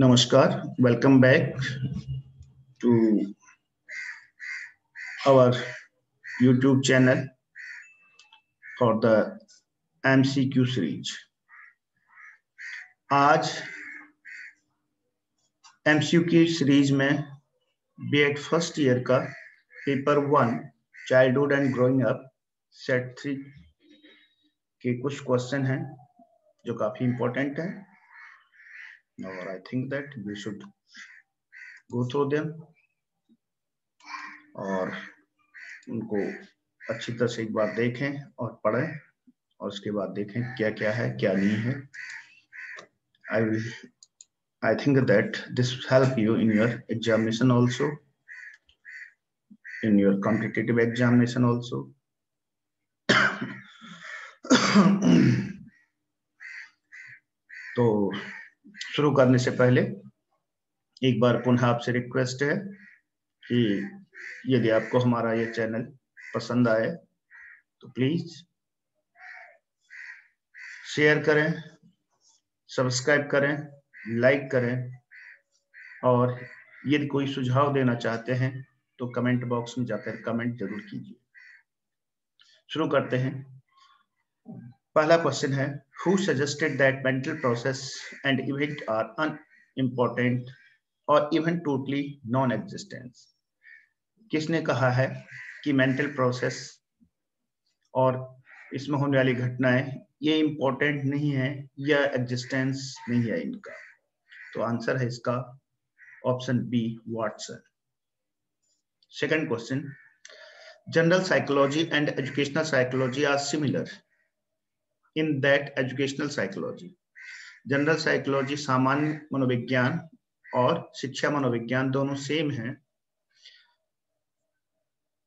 Namaskar, welcome back to our YouTube channel for the MCQ series. आज MCQ series में B first year का paper one childhood and growing up set three के कुछ question हैं जो काफ़ी important है or I think that we should go through them और उनको अच्छी तरह से एक बार देखें और पढ़ें और उसके बाद देखें क्या क्या है क्या नहीं है I will I think that this will help you in your examination also in your competitive examination also तो शुरू करने से पहले एक बार पुनः आपसे रिक्वेस्ट है कि यदि आपको हमारा ये चैनल पसंद आए तो प्लीज़ शेयर करें सब्सक्राइब करें लाइक करें और यदि कोई सुझाव देना चाहते हैं तो कमेंट बॉक्स में जाकर कमेंट ज़रूर कीजिए। शुरू करते हैं। पहला क्वेश्चन है, who suggested that mental process and event are unimportant or even totally non-existent? किसने कहा है कि मेंटल प्रोसेस और इसमें होने वाली घटनाएँ, ये इंपॉर्टेंट नहीं है या एग्जिस्टेंस नहीं है इनका? तो आंसर है इसका option B Watson second question general psychology and educational psychology are similar in that educational psychology general psychology सामान्य मनोविज्ञान और शिक्षा मनोविज्ञान दोनों सेम हैं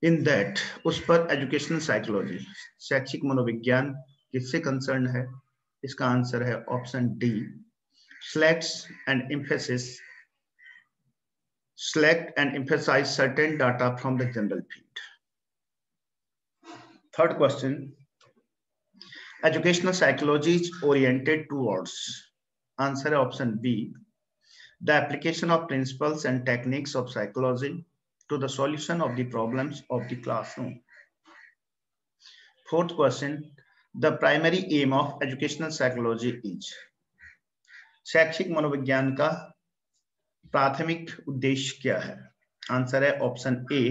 इन दैट उस पर एजुकेशनल साइकोलॉजी शैक्षिक मनोविज्ञान किससे कंसर्न है इसका आंसर है option D selects and emphasis select and emphasize certain data from the general field. Third question Educational psychology is oriented towards answer option B the application of principles and techniques of psychology to the solution of the problems of the classroom. Fourth question the primary aim of educational psychology is शैक्षिक मनोविज्ञान का प्राथमिक उद्देश्य क्या है answer है option A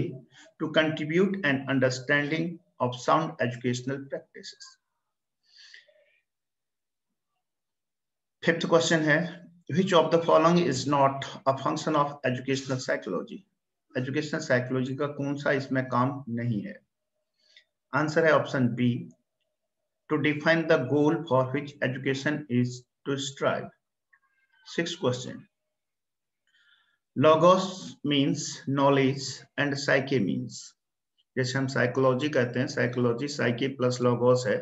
to contribute and understanding of sound educational practices fifth question है, which of the following is not a function of educational psychology? Educational psychology का कौन सा इसमें काम नहीं है? आंसर है option B to define the goal for which education is to strive six question logos means knowledge and psyche means जैसे हम साइकोलॉजी कहते हैं साइकोलॉजी साइके प्लस लॉगोस है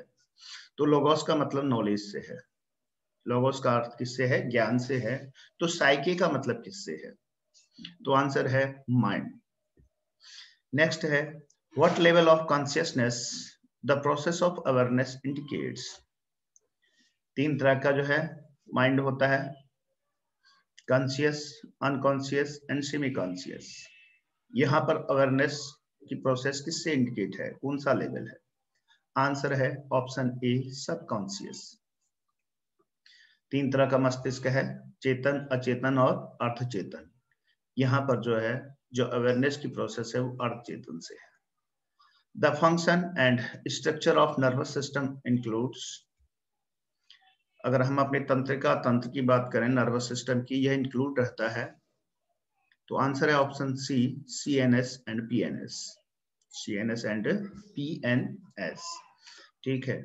तो लॉगोस का मतलब नॉलेज से है। लॉगोस का अर्थ किससे है? ज्ञान से है। तो साइके का मतलब किससे है? तो आंसर है माइंड नेक्स्ट है what level of consciousness the process of awareness indicates तीन तरह का जो है माइंड होता है। Conscious unconscious and semi conscious यहाँ पर अवेयरनेस की प्रोसेस किससे इंडिकेट है? कौन सा लेवल है? आंसर है ऑप्शन ए सब कॉन्सियस तीन तरह का मस्तिष्क है, चेतन, अचेतन और अर्थ चेतन यहाँ पर जो है, जो अवेयरनेस की प्रोसेस है, वो अर्थ चेतन से है। The function and structure of nervous system includes अगर हम अपने तंत्रिका तंत्र की बात करें नर्वस सिस्टम की, यह इंक्लूड रहता है। तो आंसर है option C C N S and P N S C N S and P N S ठीक है।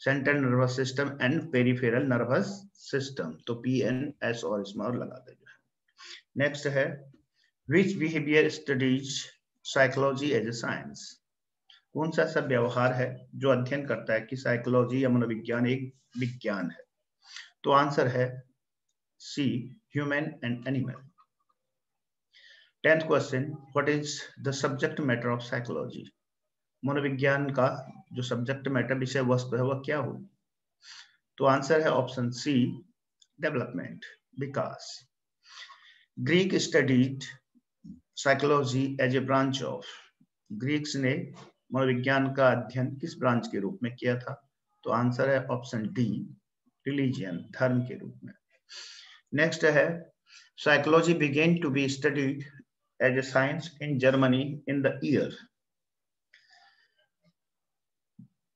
Central nervous system and peripheral nervous system तो पी एन एस और इसमें और लगा दे नेक्स्ट है which behaviour studies psychology as a science कौन सा ऐसा व्यवहार है जो अध्ययन करता है कि साइकोलॉजी या मनोविज्ञान एक विज्ञान है? तो आंसर है C human and animal tenth question what is the subject matter of psychology मनोविज्ञान का जो सब्जेक्ट मैटर विषय वस्तु है, वह क्या होगी? तो आंसर है option C development Vikas. Greek studied psychology as a branch of Greeks ने मनोविज्ञान का अध्ययन किस ब्रांच के रूप में किया था? तो आंसर है ऑप्शन डी रिलीजियन धर्म के रूप में। नेक्स्ट है psychology began to be studied as a science in Germany in the year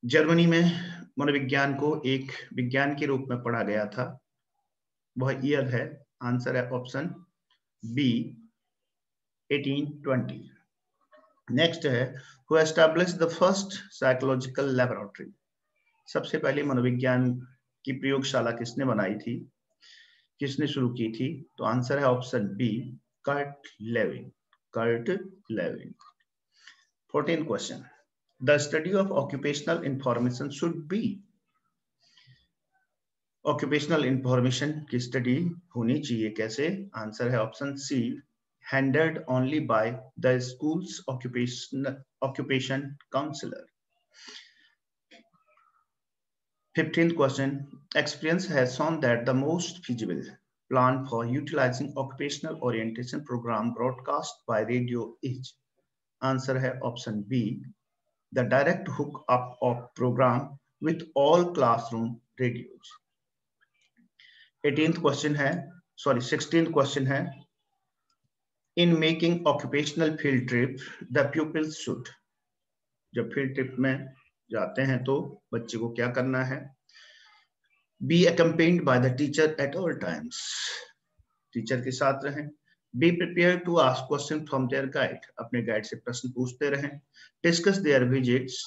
Germany में मनोविज्ञान को एक विज्ञान के रूप में पढ़ा गया था। वह ईयर है, आंसर है ऑप्शन बी 1820 नेक्स्ट है who establish the first psychological laboratory सबसे पहले मनोविज्ञान की प्रयोगशाला किसने बनाई थी? किसने शुरू की थी? तो आंसर है option B Kurt Lewin Kurt Lewin fourteen question The study of occupational information should be occupational information की स्टडी होनी चाहिए कैसे आंसर है option C handled only by the schools occupation occupation counsellor 15th question. Experience has shown that the most feasible plan for utilizing occupational orientation program broadcast by radio is answer hai option B. The direct hook up of program with all classroom radios. 18th question hai sorry 16th question hai in making occupational field trip the pupils should जब field trip में जाते हैं तो बच्चे को क्या करना है be accompanied by the teacher at all times teacher के साथ रहें be prepare to ask question from their guide अपने गाइड से प्रश्न पूछते रहें। Discuss their visits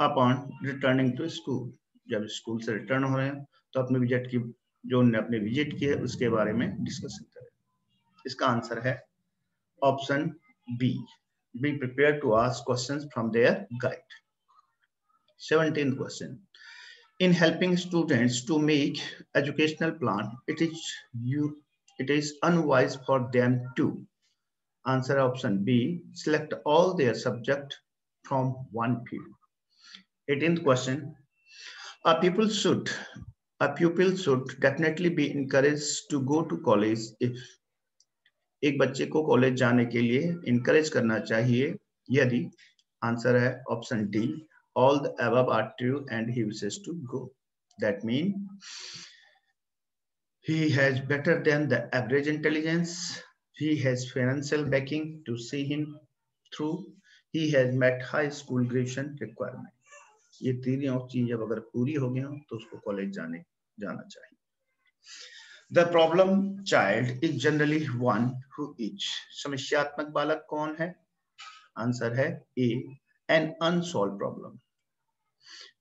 upon returning to school जब स्कूल से रिटर्न हो रहे हैं तो अपने विज़िट की जो उन्होंने अपने विज़िट की है उसके बारे में डिस्कशन करें। इसका आंसर है option B be prepare to ask questions from their guide 17th question. In helping students to make educational plan, it is you it is unwise for them to answer option B, select all their subject from one field. 18th question. A pupil should a pupil should definitely be encouraged to go to college if एक बच्चे को college जाने के लिए encourage करना चाहिए यदि answer है option D all the above are true and he wishes to go. That means he has better than the average intelligence. He has financial backing to see him through. He has met high school graduation requirement. ये तीनों चीज़ जब अगर पूरी हो गई हो तो उसको कॉलेज जाने जाना चाहिए the problem child is generally one who is समस्यात्मक बालक कौन है आंसर है ए an unsolved problem.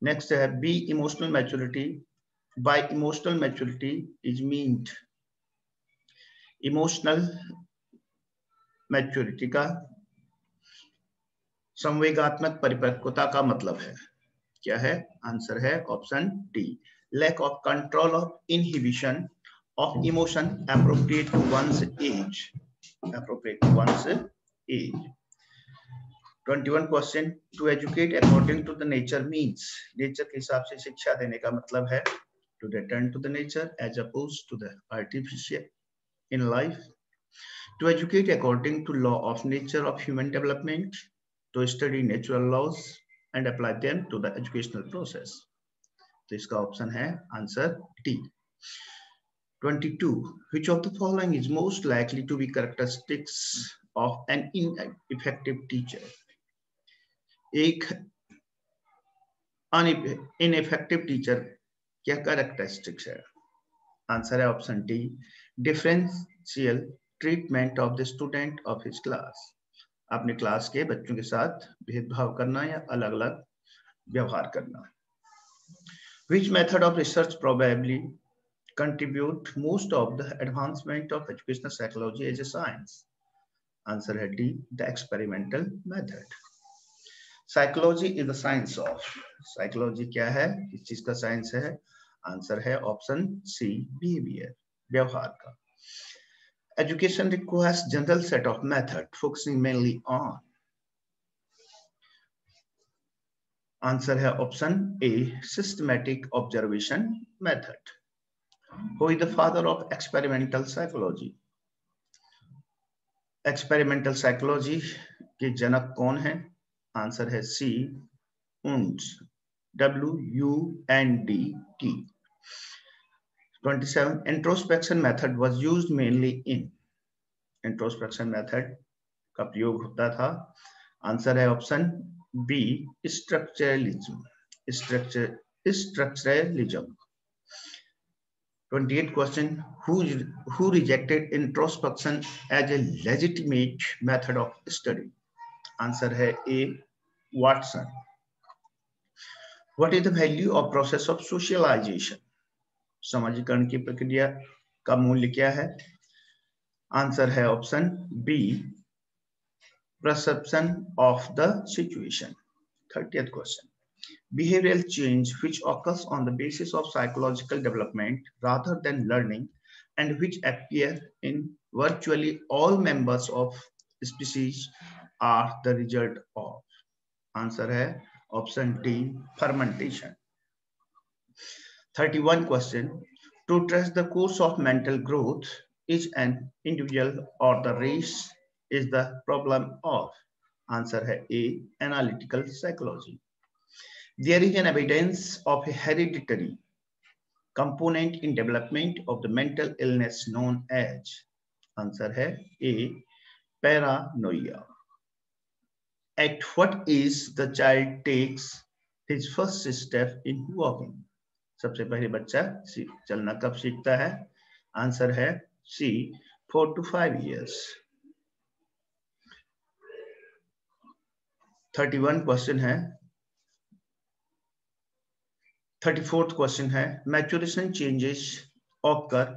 Next, uh, B, emotional maturity. By emotional maturity is meant. Emotional maturity का संवेगात्मक परिपक्वता का मतलब है। क्या है? आंसर है option D lack of control of inhibition of emotion appropriate to one's age appropriate to one's age 21 question to educate according to the nature means nature के हिसाब से शिक्षा देने का मतलब है to return to the nature as oppose to the artificial in life to educate according to law of nature of human development to study natural laws and apply them to the educational process तो इसका option है answer D 22 which of the following is most likely to be characteristics of an ineffective teacher एक ineffective teacher या characteristics है? Answer है option D differential treatment of the student of his class अपने class के बच्चों के साथ भेदभाव करना या अलग अलग व्यवहार करना। Which method of research probably contribute most of the advancement of educational psychology as a science answer है D the experimental method psychology is the science of psychology क्या है? किस चीज़ का साइंस है? आंसर है ऑप्शन सी बिहेवियर व्यवहार का। Education requires general set of method focusing mainly on answer है option A systematic observation method who is the father of experimental psychology experimental psychology के जनक कौन है? आंसर है सी उन्स W U N D T. 27 introspection method was used mainly in. Introspection method का प्रयोग होता था। आंसर है option B structuralism structuralism 28 question who rejected introspection as a legitimate method of study answer है A Watson what is the value of process of socialization समाजीकरण की प्रक्रिया का मूल्य क्या है? आंसर है option B perception of the situation thirty question behavioural change which occurs on the basis of psychological development rather than learning and which appear in virtually all members of species are the result of answer है option d fermentation 31 question. To trace the course of mental growth, is an individual or the race is the problem of? Answer A. Analytical psychology. There is an evidence of a hereditary component in development of the mental illness known as? Answer A. Paranoia. At what age the child takes his first step in walking? सबसे पहले बच्चा चलना कब सीखता है? Answer है C four to five years thirty one question है। Thirty fourth question है। Maturation changes occur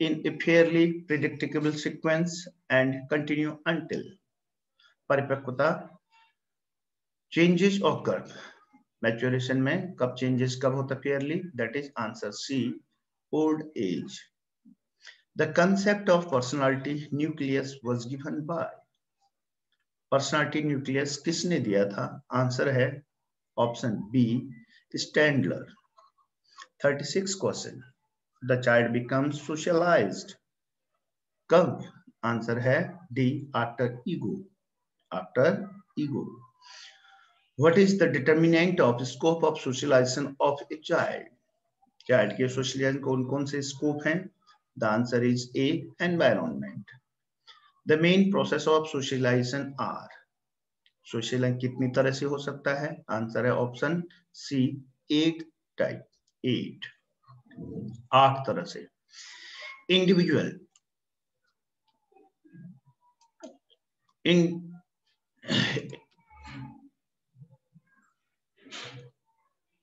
in a fairly predictable sequence and continue until परिपक्वता चेंजेस ऑकर मैच्योरेशन में कब चेंजेस कब होता clearly that is answer C old age the concept of personality nucleus was given by personality nucleus किसने दिया था? Answer है option B Stendler 36 question the child becomes socialized कब? आंसर है D after ego after ego what is the determinant of scope of socialization of a child child के socialization कौन कौन से scope हैं the answer is a environment the main process of socialization are socialization कितनी तरह से हो सकता है आंसर है option C eight type eight आठ तरह से individual in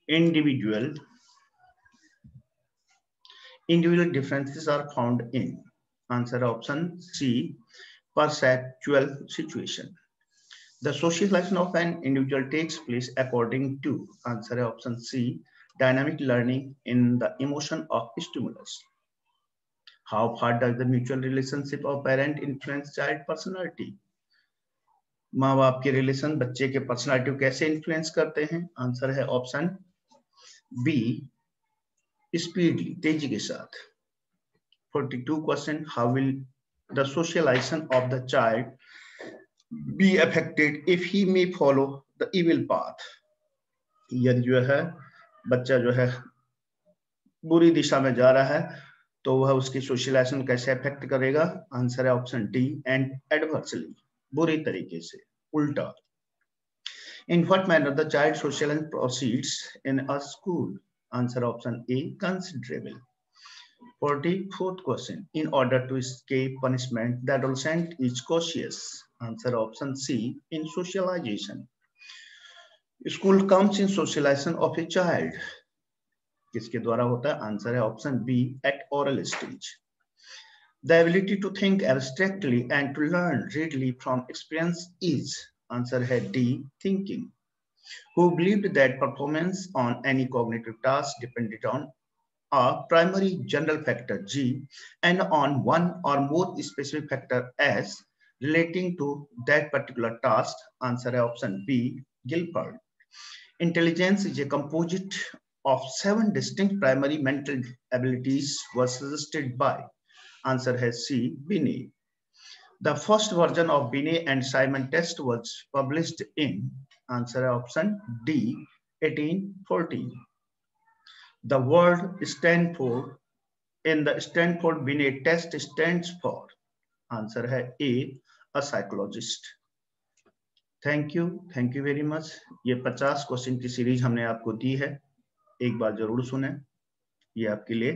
individual individual differences are found in answer option c perceptual situation the socialization of an individual takes place according to answer option c dynamic learning in the emotion of stimulus how far does the mutual relationship of parent influence child personality माँ बाप के relation बच्चे के personality को कैसे influence करते हैं answer है ऑप्शन बी स्पीडली तेज़ी के साथ। 42 question how will the socialization of the child be affected if he may follow the evil path यदि जो है, बच्चा जो है, बुरी दिशा में जा रहा है तो वह उसकी सोशलाइजेशन कैसे अफेक्ट करेगा? आंसर है ऑप्शन डी एंड एडवर्सली बुरी तरीके से, उल्टा। In what manner the child social proceeds in a school? Answer option A, considerable. 44th question. In order to escape punishment, the adolescent is cautious. Answer option C, in socialization. School comes in socialization of a child. किसके द्वारा होता है answer है option B at oral stage. The ability to think abstractly and to learn readily from experience is Answer had D, thinking. Who believed that performance on any cognitive task depended on a primary general factor G and on one or more specific factor S relating to that particular task. Answer option B, Gilbert. Intelligence is a composite of seven distinct primary mental abilities was suggested by answer has C, Binet. The first version of Binet and Simon test was published in answer option D 1814. The word Stanford in the Stanford Binet test stands for answer है A a psychologist. Thank you thank you very much ये 50 question की series हमने आपको दी है एक बार ज़रूर सुने ये आपके लिए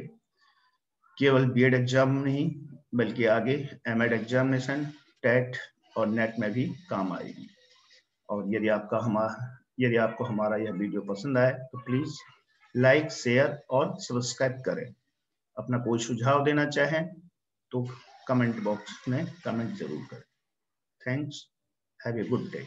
केवल बीएड एग्ज़ाम नहीं बल्कि आगे एम एड एग्जामिनेशन टेट और नेट में भी काम आएगी। और यदि आपका हमारा यदि आपको हमारा यह वीडियो पसंद आए तो प्लीज़ लाइक शेयर और सब्सक्राइब करें। अपना कोई सुझाव देना चाहें तो कमेंट बॉक्स में कमेंट ज़रूर करें। Thanks have a good day